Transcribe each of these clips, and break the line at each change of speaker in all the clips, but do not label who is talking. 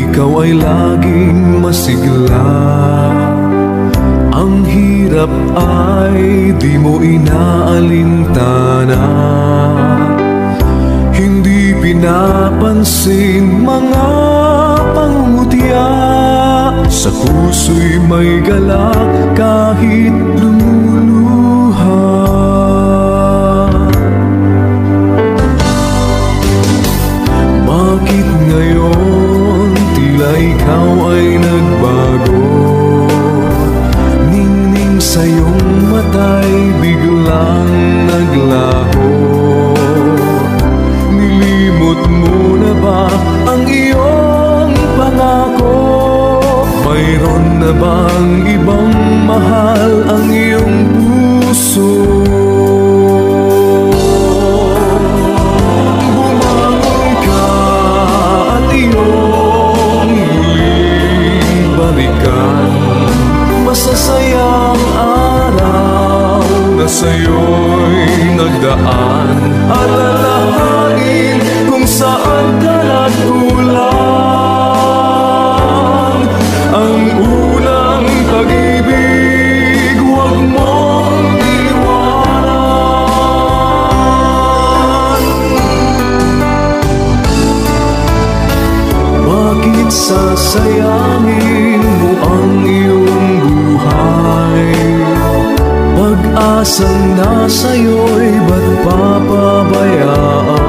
Ikaw ay laging masigla? Ang hirap ay di mo inaalintana Hindi pinapansin mga pangungutya Sa puso'y may galak kahit lumuluha bang ibang mahal ang iyong puso? Masasayang araw na sa'yo'y nagdaan sasayangin mo ang iyong buhay Pag-asang nasa'yo'y ba't papabayaan?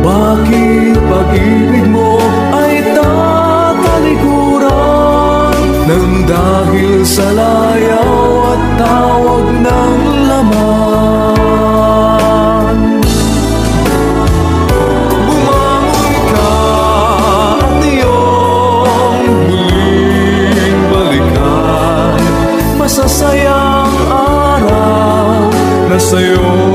Bakit pag-ibig mo ay tatalikuran? Nang dahil sa layaw at tawag ng laman Senhor.